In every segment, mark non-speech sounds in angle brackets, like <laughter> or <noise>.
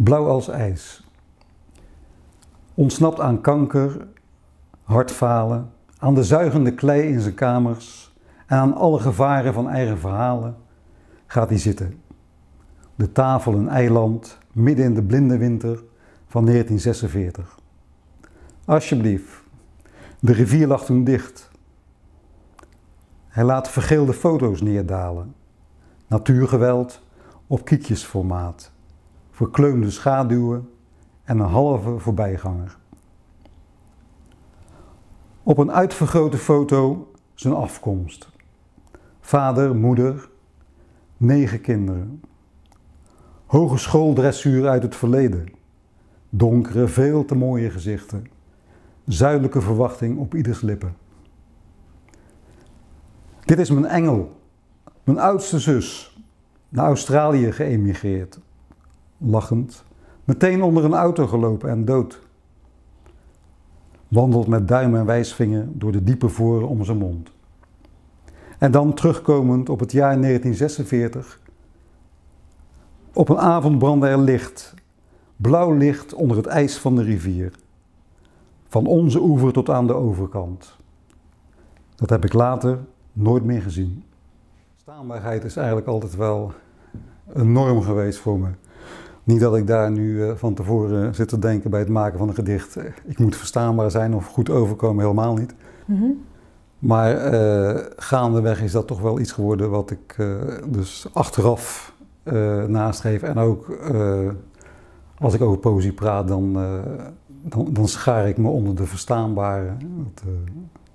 Blauw als ijs. Ontsnapt aan kanker, hartfalen, aan de zuigende klei in zijn kamers en aan alle gevaren van eigen verhalen gaat hij zitten. De tafel een eiland, midden in de blinde winter van 1946. Alsjeblieft, de rivier lag toen dicht. Hij laat vergeelde foto's neerdalen. Natuurgeweld op kiekjesformaat verkleumde schaduwen en een halve voorbijganger. Op een uitvergrote foto zijn afkomst. Vader, moeder, negen kinderen. Hogeschooldressuur uit het verleden. Donkere, veel te mooie gezichten. Zuidelijke verwachting op ieders lippen. Dit is mijn engel, mijn oudste zus, naar Australië geëmigreerd lachend, meteen onder een auto gelopen en dood. Wandelt met duim en wijsvinger door de diepe voren om zijn mond. En dan terugkomend op het jaar 1946. Op een avond brandde er licht, blauw licht onder het ijs van de rivier. Van onze oever tot aan de overkant. Dat heb ik later nooit meer gezien. Staanbaarheid is eigenlijk altijd wel een norm geweest voor me. Niet dat ik daar nu uh, van tevoren zit te denken bij het maken van een gedicht. Eh, ik moet verstaanbaar zijn of goed overkomen, helemaal niet. Mm -hmm. Maar uh, gaandeweg is dat toch wel iets geworden wat ik uh, dus achteraf nastreef. En ook als ik over poëzie praat, dan, dan, dan, schaar ik me onder de verstaanbare. Dat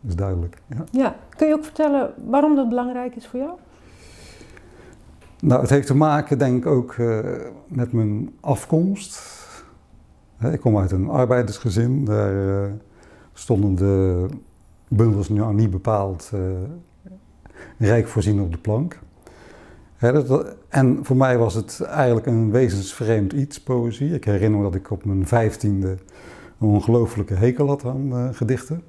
is duidelijk. Ja. ja, kun je ook vertellen waarom dat belangrijk is voor jou? Nou, het heeft te maken, denk ik, ook uh, met mijn afkomst. ik kom uit een arbeidersgezin. Daar uh, stonden de bundels nu niet bepaald uh, rijk voorzien op de plank. en voor mij was het eigenlijk een wezensvreemd iets, poëzie. Ik herinner me dat ik op mijn vijftiende een ongelooflijke hekel had aan gedichten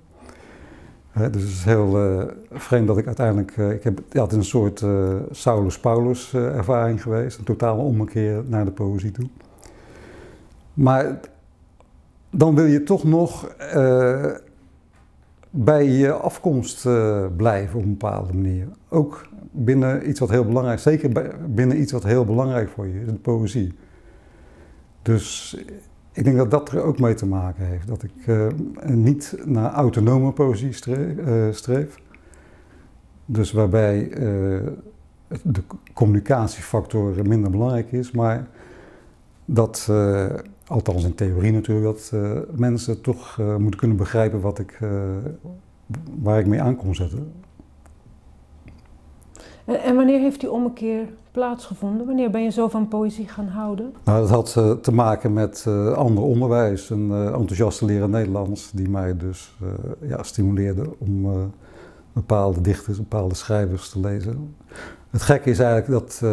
dus het is heel uh, vreemd dat ik uiteindelijk, uh, ik heb altijd een soort uh, Saulus Paulus ervaring geweest, een totale ommekeer naar de poëzie toe. Maar dan wil je toch nog bij je afkomst blijven op een bepaalde manier. Ook binnen iets wat heel belangrijk, zeker binnen iets wat heel belangrijk voor je is, de poëzie. Dus ik denk dat dat er ook mee te maken heeft. Dat ik uh, niet naar autonome poëzie streef. Uh, streef. Dus waarbij uh, de communicatiefactor minder belangrijk is, maar dat, althans in theorie natuurlijk, dat mensen toch moeten kunnen begrijpen wat ik, waar ik mee aan kon zetten. En, en wanneer heeft die ommekeer plaatsgevonden? Wanneer ben je zo van poëzie gaan houden? Nou, dat had uh, te maken met uh, ander onderwijs. Een enthousiaste leraar Nederlands die mij dus ja, stimuleerde om bepaalde dichters, bepaalde schrijvers te lezen. Het gekke is eigenlijk dat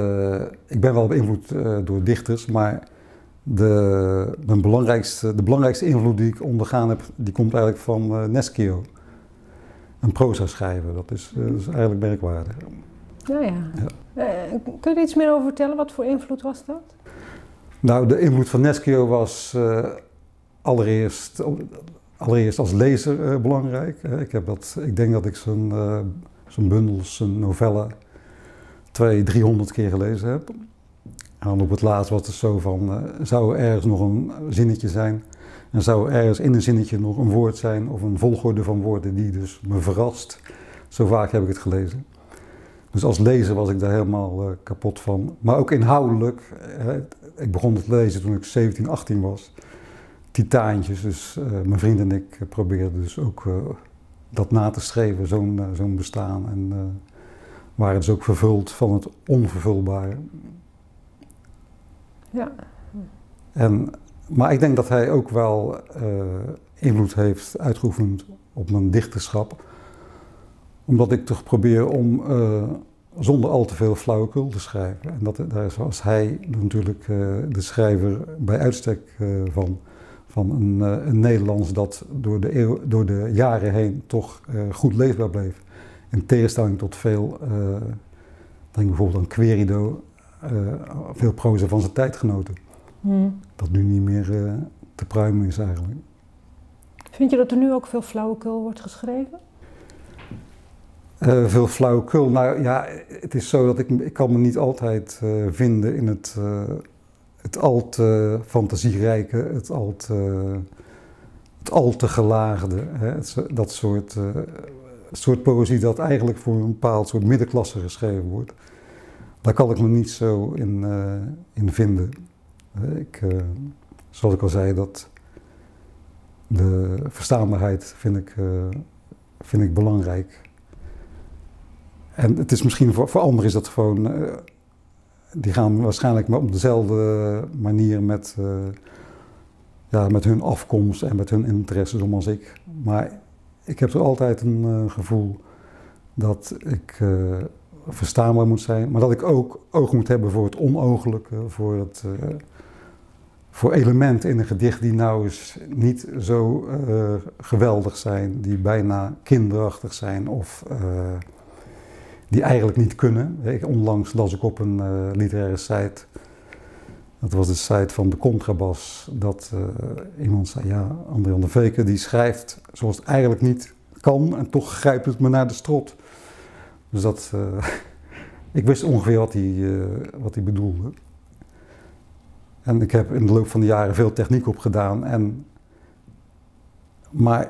ik ben wel beïnvloed door dichters, maar de, mijn belangrijkste, de belangrijkste invloed die ik ondergaan heb, die komt eigenlijk van Neschio. Een proza schrijver, dat is, dat is eigenlijk merkwaardig. Nou ja. ja. Uh, kun je er iets meer over vertellen? Wat voor invloed was dat? Nou, de invloed van Neschio was uh, allereerst, allereerst als lezer uh, belangrijk. ik, heb dat, ik denk dat ik zijn, zijn bundels, zijn novellen, twee, driehonderd keer gelezen heb. En op het laatst was het zo van, zou er ergens nog een zinnetje zijn? En zou er ergens in een zinnetje nog een woord zijn of een volgorde van woorden die dus me verrast? Zo vaak heb ik het gelezen. Dus als lezer was ik daar helemaal uh, kapot van. Maar ook inhoudelijk. Ik begon het lezen toen ik 17, 18 was. Titaantjes. Dus uh, mijn vriend en ik probeerden dus ook dat na te streven, zo'n zo'n bestaan. En waren dus ook vervuld van het onvervulbare. Ja. En, maar ik denk dat hij ook wel invloed heeft uitgeoefend op mijn dichterschap omdat ik toch probeer om uh, zonder al te veel flauwekul te schrijven. En dat, daar was hij natuurlijk uh, de schrijver bij uitstek uh, van. Van een, een, Nederlands dat door de, eeuw, door de jaren heen toch goed leesbaar bleef. In tegenstelling tot veel, denk bijvoorbeeld aan Querido, veel proza van zijn tijdgenoten. Hmm. Dat nu niet meer eh, te pruimen is eigenlijk. Vind je dat er nu ook veel flauwekul wordt geschreven? Eh, veel flauwekul. Nou ja, het is zo dat ik, ik kan me niet altijd eh, vinden in het, eh, het al te fantasierijke, het al te, het al te gelaagde. Hè? Dat soort, soort poëzie dat eigenlijk voor een bepaald soort middenklasse geschreven wordt. Daar kan ik me niet zo in, in vinden. Ik, zoals ik al zei, dat de verstaanbaarheid vind ik, vind ik belangrijk. En het is misschien voor, voor anderen is dat gewoon. eh, die gaan waarschijnlijk maar op dezelfde manier met, eh, ja, met hun afkomst en met hun interesses om als ik. Maar ik heb er altijd een eh, gevoel dat ik verstaanbaar moet zijn, maar dat ik ook oog moet hebben voor het onogelijke, voor het. voor elementen in een gedicht die nou eens niet zo geweldig zijn, die bijna kinderachtig zijn of die eigenlijk niet kunnen. Ik, onlangs las ik op een eh, literaire site, dat was de site van de Contrabas, dat eh, iemand zei, ja, André de Veken die schrijft zoals het eigenlijk niet kan en toch grijpt het me naar de strot. Dus dat, eh, <laughs> ik wist ongeveer wat hij, wat hij bedoelde. En ik heb in de loop van de jaren veel techniek opgedaan. En, maar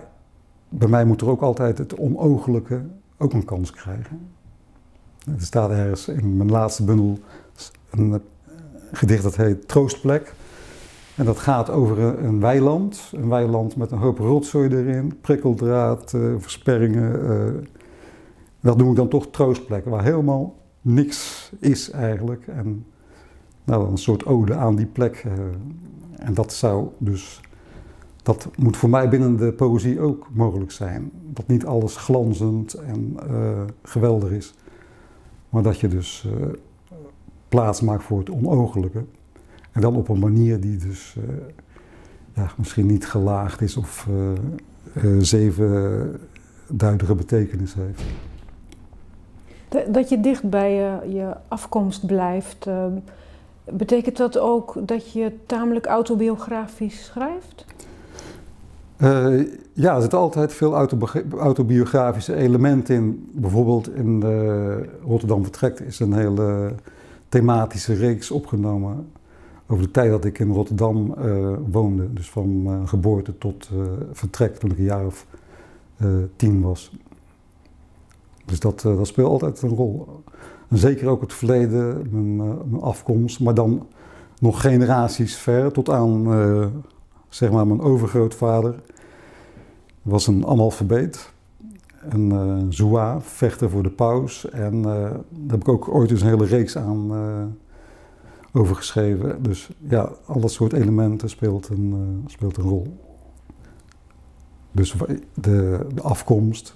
bij mij moet er ook altijd het onogelijke ook een kans krijgen. Er staat ergens in mijn laatste bundel een eh, gedicht dat heet Troostplek. En dat gaat over een, weiland. Een weiland met een hoop rotzooi erin, prikkeldraad, eh, versperringen. eh. dat noem ik dan toch troostplek, waar helemaal niks is eigenlijk. En nou, een soort ode aan die plek. en dat zou dus, dat moet voor mij binnen de poëzie ook mogelijk zijn. Dat niet alles glanzend en geweldig is, maar dat je dus eh, plaats maakt voor het onogelijke. En dan op een manier die dus eh, ja, misschien niet gelaagd is of uh, uh, zevenduidige betekenis heeft. Dat je dicht bij je, je afkomst blijft, uh, betekent dat ook dat je tamelijk autobiografisch schrijft? Uh, ja, er zitten altijd veel autobiografische elementen in. Bijvoorbeeld in de Rotterdam Vertrekt is een hele thematische reeks opgenomen over de tijd dat ik in Rotterdam uh, woonde. Dus van uh, geboorte tot uh, vertrek toen ik een jaar of tien was. Dus dat, dat speelt altijd een rol. En zeker ook het verleden, mijn, mijn afkomst, maar dan nog generaties ver tot aan zeg maar mijn overgrootvader. Was een analfabeet. Een uh, Zoa, vechter voor de paus. En uh, daar heb ik ook ooit eens een hele reeks aan uh, over geschreven. Dus ja, al soort elementen speelt een, speelt een rol. Dus de, afkomst,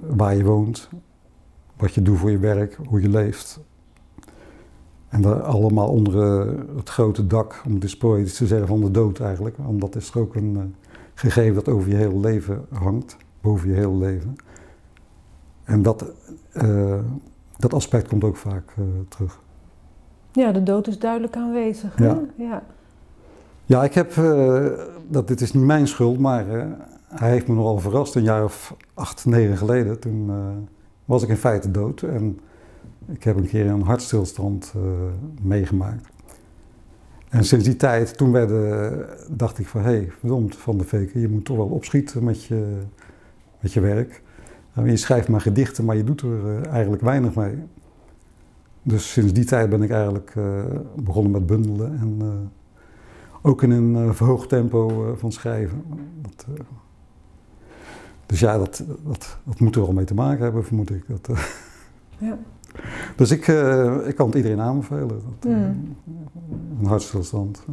waar je woont, wat je doet voor je werk, hoe je leeft. En daar allemaal onder het grote dak, om het eens poëtisch te zeggen, van de dood eigenlijk. Want dat is ook een gegeven dat over je hele leven hangt, boven je hele leven. En dat, uh, dat aspect komt ook vaak uh, terug. Ja, de dood is duidelijk aanwezig. Ja, ja. ja ik heb, uh, dat, dit is niet mijn schuld, maar hij heeft me nogal verrast. Een jaar of acht, negen geleden, toen was ik in feite dood. En ik heb een keer een hartstilstand meegemaakt. En sinds die tijd, toen dacht ik van, hé, hey, verdomd Van de Veken, je moet toch wel opschieten met je, met je werk. En je schrijft maar gedichten, maar je doet er uh, eigenlijk weinig mee. Dus sinds die tijd ben ik eigenlijk uh, begonnen met bundelen en uh, ook in een verhoogd tempo van schrijven. Dus ja, dat, dat, dat moet er wel mee te maken hebben, vermoed ik. Dat, ja. Dus ik, uh, ik kan het iedereen aanbevelen. Dat, uh, Mm. Een hartstilstand. <laughs>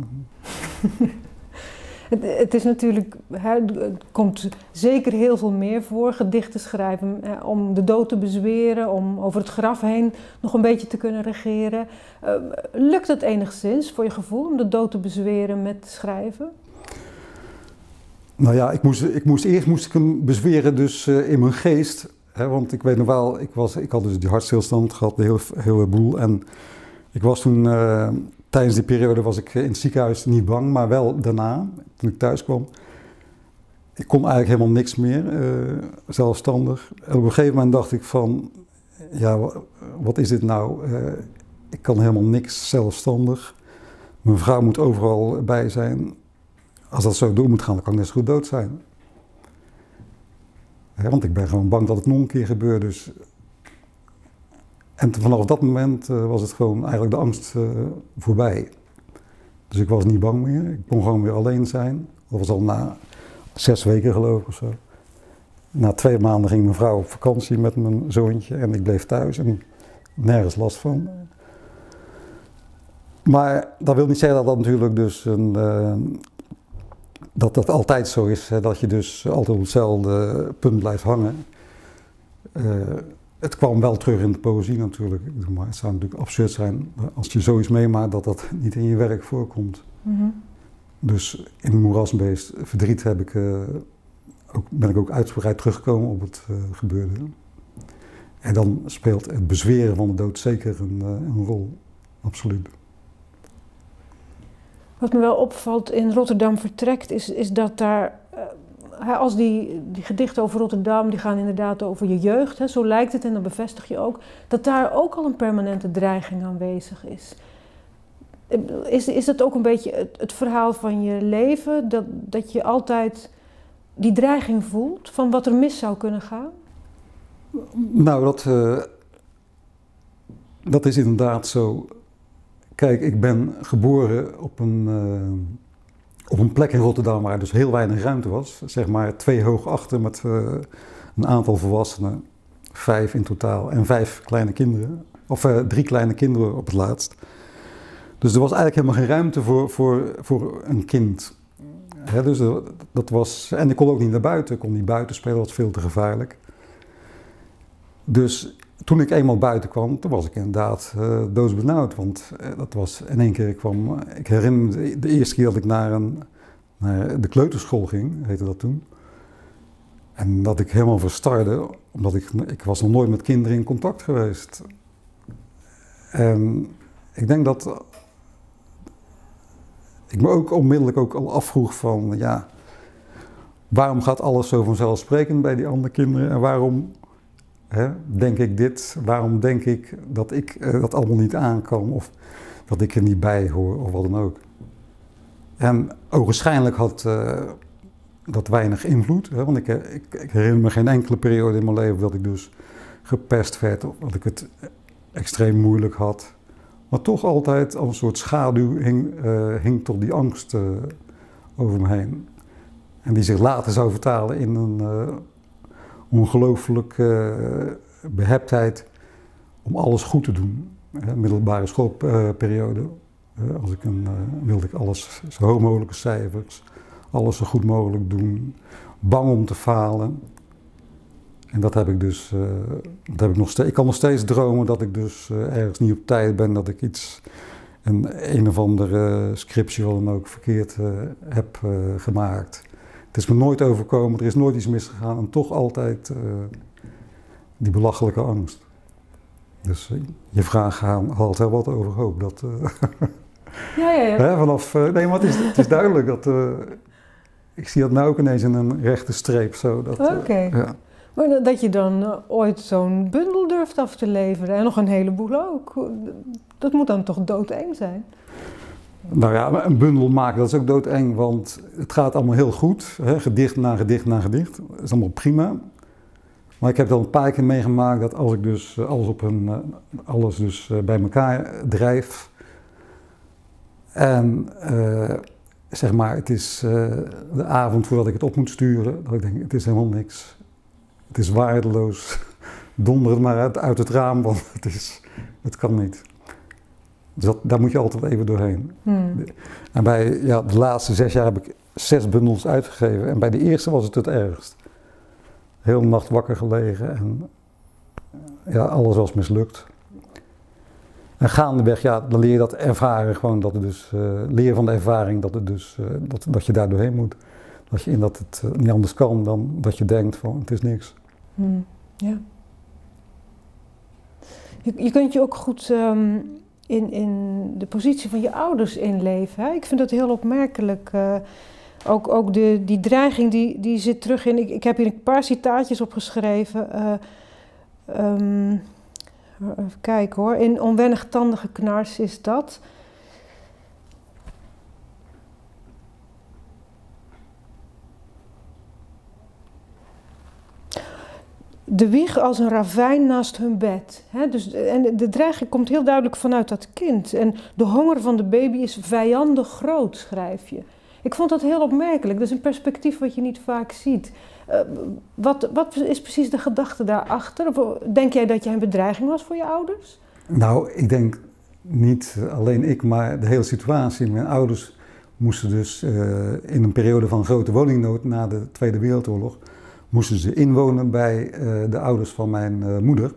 het, het, is natuurlijk, het komt zeker heel veel meer voor, gedichten schrijven, hè, om de dood te bezweren, om over het graf heen nog een beetje te kunnen regeren. Uh, lukt het enigszins voor je gevoel om de dood te bezweren met schrijven? Nou ja, ik moest, ik moest, eerst moest ik hem bezweren dus in mijn geest. Want ik weet nog wel, ik, was, ik had dus die hartstilstand gehad, de hele, hele boel. En ik was toen uh, tijdens die periode was ik in het ziekenhuis niet bang, maar wel daarna, toen ik thuis kwam. Ik kon eigenlijk helemaal niks meer, uh, zelfstandig. En op een gegeven moment dacht ik van, ja, wat is dit nou? Uh, ik kan helemaal niks zelfstandig. Mijn vrouw moet overal bij zijn. Als dat zo door moet gaan, dan kan ik net zo goed dood zijn. Want ik ben gewoon bang dat het nog een keer gebeurt. Dus en vanaf dat moment uh, was het gewoon eigenlijk de angst uh, voorbij. Dus ik was niet bang meer. Ik kon gewoon weer alleen zijn. Dat was al na zes weken geloof ik of zo. Na twee maanden ging mijn vrouw op vakantie met mijn zoontje en ik bleef thuis en nergens last van. Maar dat wil niet zeggen dat dat natuurlijk dus een, uh, dat dat altijd zo is, hè, dat je dus altijd op hetzelfde punt blijft hangen het kwam wel terug in de poëzie natuurlijk. Maar het zou natuurlijk absurd zijn als je zoiets meemaakt dat dat niet in je werk voorkomt. Mhm. Dus in Moerasbeest Verdriet heb ik, uh, ook, ben ik ook uitgebreid teruggekomen op het uh, gebeurde. En dan speelt het bezweren van de dood zeker een, een rol, absoluut. Wat me wel opvalt in Rotterdam vertrekt, is, is dat daar als die, die gedichten over Rotterdam, die gaan inderdaad over je jeugd, hè, zo lijkt het en dan bevestig je ook, dat daar ook al een permanente dreiging aanwezig is. Is, is dat ook een beetje het, verhaal van je leven, dat, dat je altijd die dreiging voelt van wat er mis zou kunnen gaan? Nou, dat, uh, dat is inderdaad zo. Kijk, ik ben geboren op een. Uh, op een plek in Rotterdam waar dus heel weinig ruimte was. Zeg maar twee hoog achter met uh, een aantal volwassenen, vijf in totaal, en vijf kleine kinderen. Of uh, drie kleine kinderen op het laatst. Dus er was eigenlijk helemaal geen ruimte voor, voor, voor een kind. Dus dat was, en ik kon ook niet naar buiten, ik kon niet buiten spelen, dat was veel te gevaarlijk. Dus toen ik eenmaal buiten kwam, toen was ik inderdaad uh, doodsbenauwd. Want uh, dat was in één keer kwam. Ik herinner me de, eerste keer dat ik naar, een, naar de kleuterschool ging, heette dat toen. En dat ik helemaal verstarde, omdat ik, ik was nog nooit met kinderen in contact geweest. En ik denk dat ik me ook onmiddellijk ook al afvroeg van, ja, waarom gaat alles zo vanzelfsprekend bij die andere kinderen en waarom Denk ik dit? Waarom denk ik dat ik uh, dat allemaal niet aankom? Of dat ik er niet bij hoor, of wat dan ook. En ogenschijnlijk had uh, dat weinig invloed. Hè, want ik, ik, ik, herinner me geen enkele periode in mijn leven dat ik dus gepest werd. Of dat ik het extreem moeilijk had. Maar toch altijd als een soort schaduw hing, uh, hing toch die angst over me heen. En die zich later zou vertalen in een ongelooflijke uh, beheptheid om alles goed te doen. Middelbare schoolperiode. Uh, als ik een, wilde ik alles, zo hoog mogelijke cijfers, alles zo goed mogelijk doen. Bang om te falen. En dat heb ik dus, dat heb ik nog steeds. Ik kan nog steeds dromen dat ik dus ergens niet op tijd ben, dat ik iets, een, een of andere scriptje wat dan ook verkeerd heb gemaakt. Het is me nooit overkomen, er is nooit iets misgegaan en toch altijd uh, die belachelijke angst. Dus uh, je vraag haalt heel wat overhoop. Dat, uh, <laughs> ja, ja, ja. Hè, vanaf, nee, maar het is, het is duidelijk dat. ik zie dat nou ook ineens in een rechte streep. Oké. Okay. Ja. Maar dat je dan ooit zo'n bundel durft af te leveren en nog een heleboel ook. Dat moet dan toch doodeng zijn? Nou ja, een bundel maken, dat is ook doodeng, want het gaat allemaal heel goed. Hè? Gedicht na gedicht na gedicht. Dat is allemaal prima. Maar ik heb dan een paar keer meegemaakt dat als ik dus eh, alles, op een, eh, alles dus eh, bij elkaar drijf. En zeg maar, het is de avond voordat ik het op moet sturen, dat ik denk, het is helemaal niks. Het is waardeloos. <laughs> Donder het maar uit, uit het raam, want het, is, het kan niet. Dus daar moet je altijd even doorheen. Hmm. En bij ja, de laatste zes jaar heb ik zes bundels uitgegeven. En bij de eerste was het het ergst. Heel nacht wakker gelegen en ja, alles was mislukt. En gaandeweg, ja, dan leer je dat ervaren, gewoon dat het dus, uh, leer van de ervaring dat, het dus, uh, dat, dat je daar doorheen moet. Dat je in dat het uh, niet anders kan dan dat je denkt van het is niks. Hmm. Ja. Je, je kunt je ook goed um, in, in de positie van je ouders inleven. Ik vind dat heel opmerkelijk. Uh, ook ook de, die dreiging die, die zit terug in. Ik, ik heb hier een paar citaatjes opgeschreven. Uh, um, even kijken hoor. In Onwennig Tandige Knars is dat. De wieg als een ravijn naast hun bed. dus, en de dreiging komt heel duidelijk vanuit dat kind. En de honger van de baby is vijandig groot, schrijf je. Ik vond dat heel opmerkelijk. Dat is een perspectief wat je niet vaak ziet. Uh, wat, wat is precies de gedachte daarachter? Of denk jij dat jij een bedreiging was voor je ouders? Nou, ik denk niet alleen ik, maar de hele situatie. Mijn ouders moesten dus uh, in een periode van grote woningnood na de Tweede Wereldoorlog moesten ze inwonen bij uh, de ouders van mijn uh, moeder.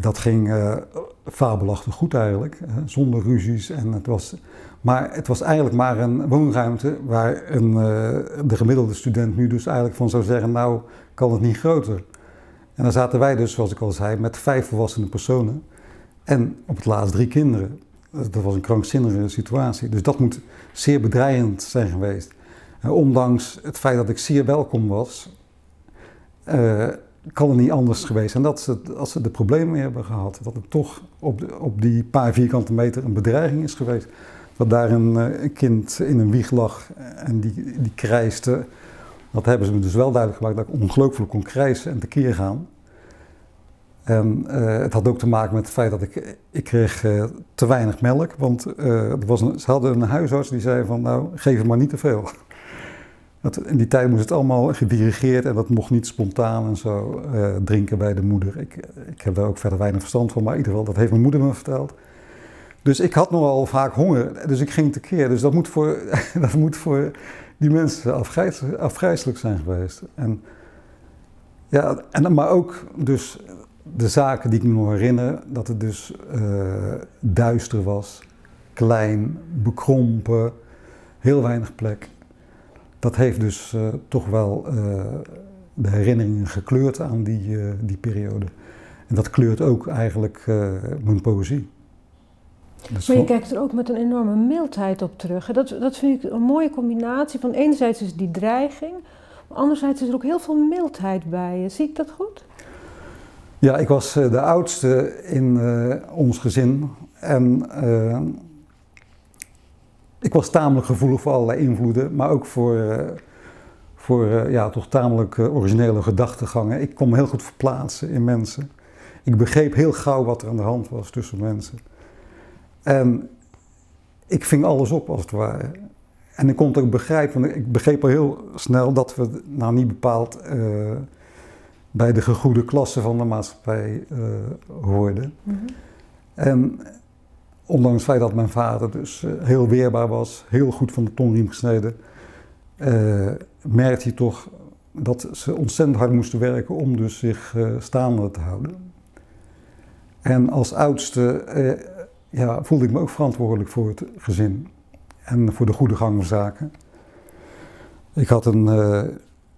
Dat ging uh, fabelachtig goed eigenlijk, zonder ruzies. En het was, maar het was eigenlijk maar een woonruimte waar een, de gemiddelde student nu dus eigenlijk van zou zeggen, nou kan het niet groter. En dan zaten wij dus, zoals ik al zei, met vijf volwassene personen en op het laatst drie kinderen. Dat was een krankzinnige situatie. Dus dat moet zeer bedreigend zijn geweest. Ondanks het feit dat ik zeer welkom was, uh, kan het niet anders geweest zijn dat ze, als ze de problemen hebben gehad, dat het toch op, op die paar vierkante meter een bedreiging is geweest. Dat daar een, eh, een kind in een wieg lag en die, die krijste. Dat hebben ze me dus wel duidelijk gemaakt dat ik ongelooflijk kon krijsen en tekeer gaan. En uh, het had ook te maken met het feit dat ik, ik kreeg te weinig melk. Want er was een, ze hadden een huisarts die zei van nou geef hem maar niet te veel. In die tijd moest het allemaal gedirigeerd en dat mocht niet spontaan en zo uh, drinken bij de moeder. Ik, ik heb daar ook verder weinig verstand van, maar in ieder geval, dat heeft mijn moeder me verteld. Dus ik had nogal vaak honger, dus ik ging tekeer. Dus dat moet voor, <laughs> dat moet voor die mensen afgrijzelijk zijn geweest. En, ja, en, maar ook dus de zaken die ik me nog herinner, dat het dus uh, duister was, klein, bekrompen, heel weinig plek dat heeft dus uh, toch wel uh, de herinneringen gekleurd aan die, uh, die periode. En dat kleurt ook eigenlijk mijn poëzie. Dus maar je kijkt er ook met een enorme mildheid op terug. Dat, dat vind ik een mooie combinatie. Van enerzijds is die dreiging, maar anderzijds is er ook heel veel mildheid bij. Zie ik dat goed? Ja, ik was de oudste in ons gezin. En ik was tamelijk gevoelig voor allerlei invloeden, maar ook voor, uh, voor uh, ja, toch tamelijk uh, originele gedachtegangen. Ik kon me heel goed verplaatsen in mensen. Ik begreep heel gauw wat er aan de hand was tussen mensen. En ik ving alles op als het ware. En ik kon het ook begrijpen, ik begreep al heel snel dat we nou niet bepaald bij de gegoede klasse van de maatschappij hoorden. Mm -hmm. En ondanks het feit dat mijn vader dus uh, heel weerbaar was, heel goed van de tongriem gesneden, uh, merkte hij toch dat ze ontzettend hard moesten werken om dus zich uh, staande te houden. En als oudste ja, voelde ik me ook verantwoordelijk voor het gezin en voor de goede gang van zaken. Ik had een,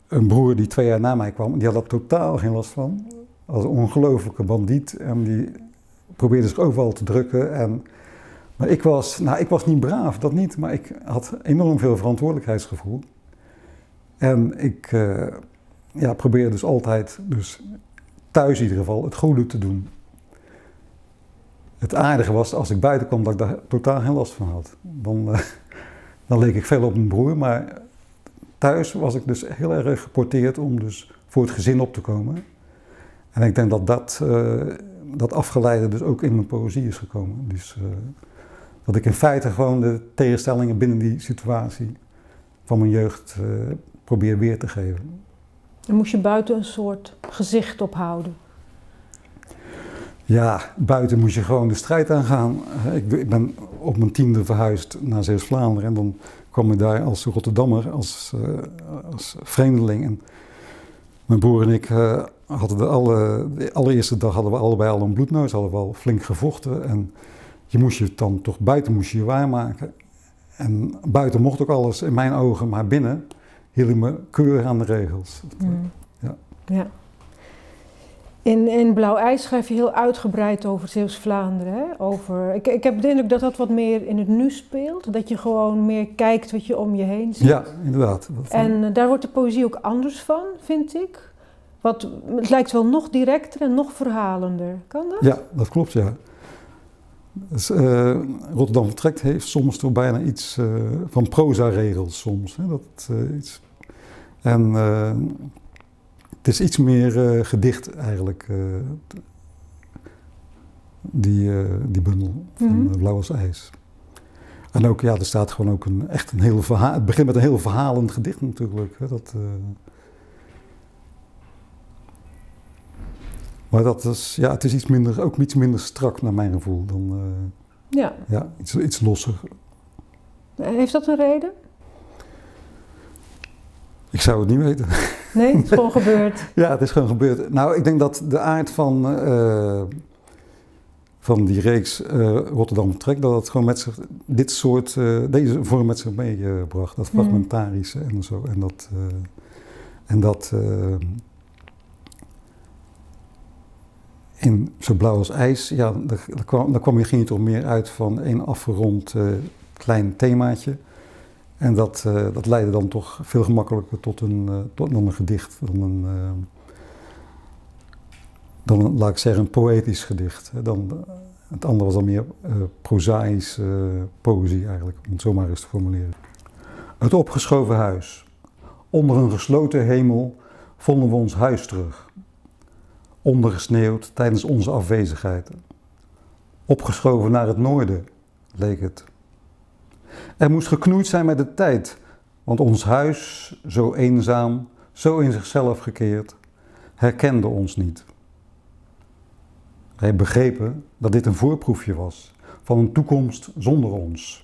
een broer die twee jaar na mij kwam, die had er totaal geen last van. Als een ongelofelijke bandiet en die probeerde zich overal te drukken en maar ik was, nou, ik was niet braaf, dat niet, maar ik had enorm veel verantwoordelijkheidsgevoel. En ik uh, ja, probeerde dus altijd, dus thuis in ieder geval, het goede te doen. Het aardige was, als ik buiten kwam, dat ik daar totaal geen last van had. Dan, uh, <laughs> dan leek ik veel op mijn broer, maar thuis was ik dus heel erg geporteerd om dus voor het gezin op te komen. En ik denk dat dat, uh, dat afgeleide dus ook in mijn poëzie is gekomen. Dus, dat ik in feite gewoon de tegenstellingen binnen die situatie van mijn jeugd uh, probeer weer te geven. En moest je buiten een soort gezicht ophouden? Ja, buiten moest je gewoon de strijd aangaan. Ik, ik ben op mijn tiende verhuisd naar Zeeuws-Vlaanderen en dan kwam ik daar als Rotterdammer, als, uh, als vreemdeling. En mijn broer en ik uh, hadden de, alle, de allereerste dag hadden we allebei al een bloedneus, hadden we al flink gevochten. En je moest je dan toch buiten moest je, je waarmaken. En buiten mocht ook alles in mijn ogen, maar binnen hield ik me keurig aan de regels. Mm. Ja. ja. In, in Blauw IJs schrijf je heel uitgebreid over Zeeuws-Vlaanderen. Over, ik, ik heb de indruk dat dat wat meer in het nu speelt. Dat je gewoon meer kijkt wat je om je heen ziet. Ja, inderdaad. En uh, daar wordt de poëzie ook anders van, vind ik. Wat, het lijkt wel nog directer en nog verhalender. Kan dat? Ja, dat klopt, ja. Uh, Rotterdam vertrekt heeft soms toch bijna iets uh, van proza-regels soms. Hè? Dat, iets, en het is iets meer gedicht eigenlijk, die, die bundel van mm -hmm. Blauw als ijs. En ook, ja, er staat gewoon ook een, echt een heel verhaal. Het begint met een heel verhalend gedicht natuurlijk. Hè, dat, maar dat is, ja, het is iets minder, ook iets minder strak naar mijn gevoel dan. ja. Ja, iets, iets losser. Heeft dat een reden? Ik zou het niet weten. Nee, het is gewoon <laughs> gebeurd. Ja, het is gewoon gebeurd. Nou, ik denk dat de aard van, uh, van die reeks uh, Rotterdam Trek, dat het gewoon met zich, dit soort, uh, deze vorm met zich meebracht. dat fragmentarische en zo. En dat, en dat in zo blauw als ijs, ja, daar, kwam, je, ging je toch meer uit van één afgerond klein themaatje. En dat, uh, dat leidde dan toch veel gemakkelijker tot een, uh, tot een gedicht, dan een, dan laat ik zeggen, een poëtisch gedicht. Dan, het andere was dan meer prozaïsche poëzie eigenlijk, om het zo maar eens te formuleren. Het opgeschoven huis. Onder een gesloten hemel vonden we ons huis terug. Ondergesneeuwd tijdens onze afwezigheid. Opgeschoven naar het noorden, leek het. Er moest geknoeid zijn met de tijd, want ons huis, zo eenzaam, zo in zichzelf gekeerd, herkende ons niet. Wij begrepen dat dit een voorproefje was van een toekomst zonder ons.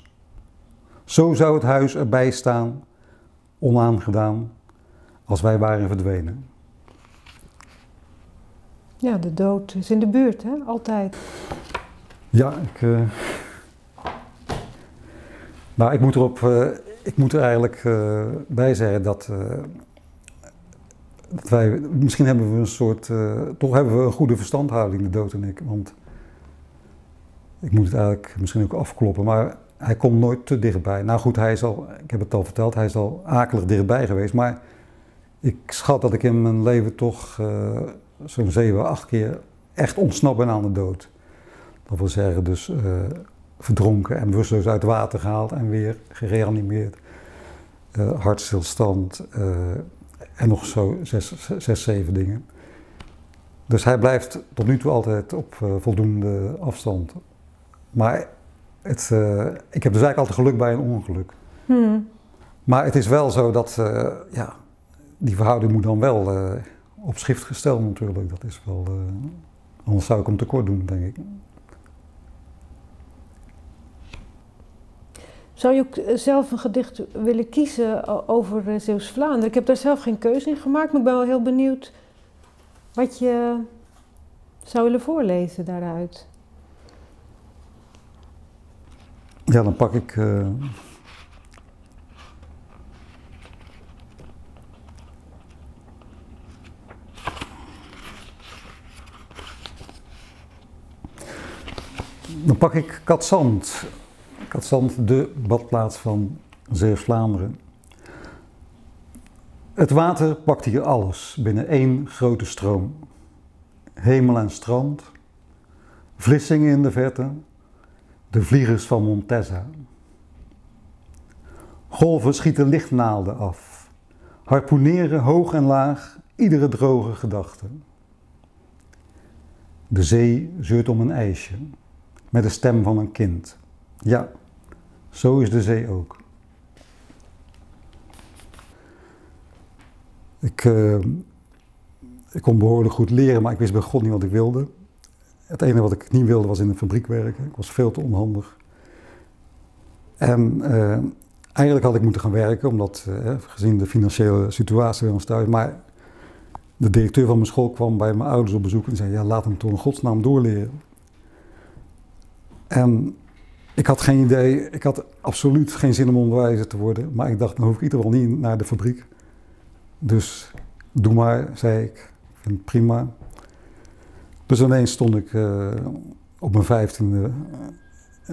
Zo zou het huis erbij staan, onaangedaan, als wij waren verdwenen. Ja, de dood is in de buurt, hè? Altijd. Ja, ik. Nou, ik moet, erop, uh, ik moet er eigenlijk uh, bij zeggen dat, dat, wij, misschien hebben we een soort, toch hebben we een goede verstandhouding, de dood en ik. Want ik moet het eigenlijk misschien ook afkloppen, maar hij komt nooit te dichtbij. Nou goed, hij is al, ik heb het al verteld, hij is al akelig dichtbij geweest, maar ik schat dat ik in mijn leven toch zo'n zeven, acht keer echt ontsnapt ben aan de dood. Dat wil zeggen dus verdronken en bewusteloos uit water gehaald en weer gereanimeerd. Uh, hartstilstand uh, en nog zo zes, zes, zeven dingen. Dus hij blijft tot nu toe altijd op voldoende afstand. Maar het, ik heb dus eigenlijk altijd geluk bij een ongeluk. Hmm. Maar het is wel zo dat ja, die verhouding moet dan wel op schrift gesteld natuurlijk. Dat is wel, anders zou ik hem tekort doen, denk ik. Zou je ook eh, zelf een gedicht willen kiezen over eh, Zeeuws-Vlaanderen? Ik heb daar zelf geen keuze in gemaakt, maar ik ben wel heel benieuwd wat je zou willen voorlezen daaruit. Ja, dan pak ik. Uh... Dan pak ik Katzand Katzand, de badplaats van Zeeuws-Vlaanderen. Het water pakt hier alles binnen één grote stroom. Hemel en strand, Vlissingen in de verte, de vliegers van Montesa. Golven schieten lichtnaalden af, harpoeneren hoog en laag iedere droge gedachte. De zee zeurt om een ijsje, met de stem van een kind. Ja, zo is de zee ook. Ik, uh, ik kon behoorlijk goed leren, maar ik wist bij God niet wat ik wilde. Het enige wat ik niet wilde was in een fabriek werken. Ik was veel te onhandig. En uh, eigenlijk had ik moeten gaan werken, omdat uh, gezien de financiële situatie bij ons thuis. Maar de directeur van mijn school kwam bij mijn ouders op bezoek en zei: Ja, laat hem toch in godsnaam doorleren. En ik had geen idee, ik had absoluut geen zin om onderwijzer te worden, maar ik dacht, dan hoef ik in ieder geval niet naar de fabriek. Dus doe maar, zei ik. Prima. Dus ineens stond ik uh, op mijn vijftiende,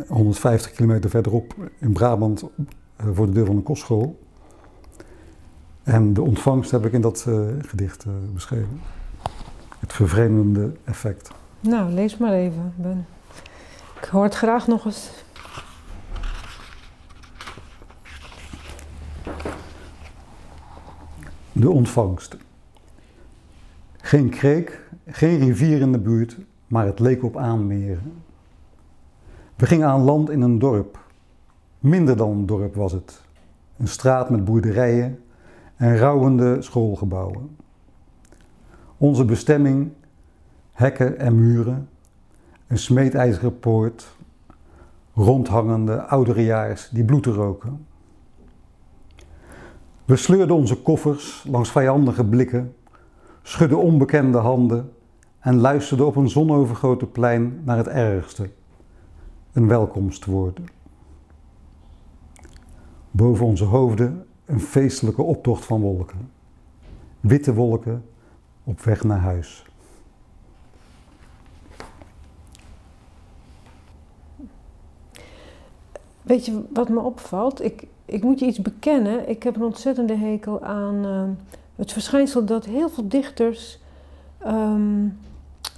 150 kilometer verderop in Brabant, uh, voor de deur van een kostschool. En de ontvangst heb ik in dat uh, gedicht beschreven. Het vervreemdende effect. Nou, lees maar even, Ben. Ik hoor het graag nog eens. De ontvangst. Geen kreek, geen rivier in de buurt, maar het leek op aanmeren. We gingen aan land in een dorp. Minder dan een dorp was het. Een straat met boerderijen en rouwende schoolgebouwen. Onze bestemming, hekken en muren, een smeedijzeren poort, rondhangende ouderejaars die bloed roken. We sleurden onze koffers langs vijandige blikken, schudden onbekende handen en luisterden op een zonovergrote plein naar het ergste, een welkomstwoord. Boven onze hoofden een feestelijke optocht van wolken, witte wolken op weg naar huis. Weet je wat me opvalt? Ik, ik moet je iets bekennen. Ik heb een ontzettende hekel aan uh, het verschijnsel dat heel veel dichters um,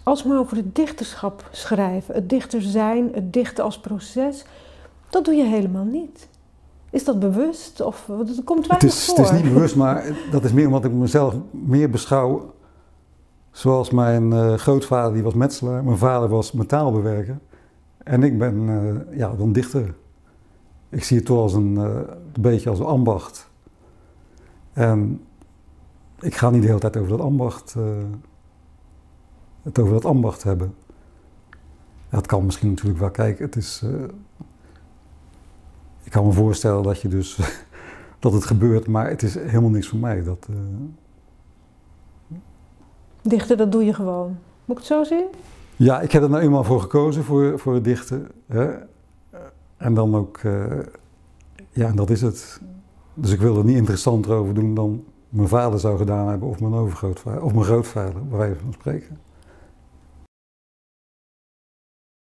alsmaar over het dichterschap schrijven. Het dichter zijn, het dichten als proces. Dat doe je helemaal niet. Is dat bewust? Of het komt weinig het is, voor? Het is niet bewust, maar dat is meer omdat ik mezelf meer beschouw zoals mijn uh, grootvader, die was metselaar. Mijn vader was metaalbewerker. En ik ben uh, ja, dan dichter ik zie het toch als een, uh, een beetje als een ambacht. En ik ga niet de hele tijd over dat ambacht, uh, het over dat ambacht hebben. Het kan misschien natuurlijk wel kijken. Het is, uh, ik kan me voorstellen dat je dus <laughs> dat het gebeurt, maar het is helemaal niks voor mij. Dat, Dichten, dat doe je gewoon. Moet ik het zo zien? Ja, ik heb er nou eenmaal voor gekozen, voor, voor het dichten. Hè? En dan ook, uh, ja, dat is het. Dus ik wil er niet interessanter over doen dan mijn vader zou gedaan hebben of mijn overgrootvader, of mijn grootvader, bij wijze van spreken.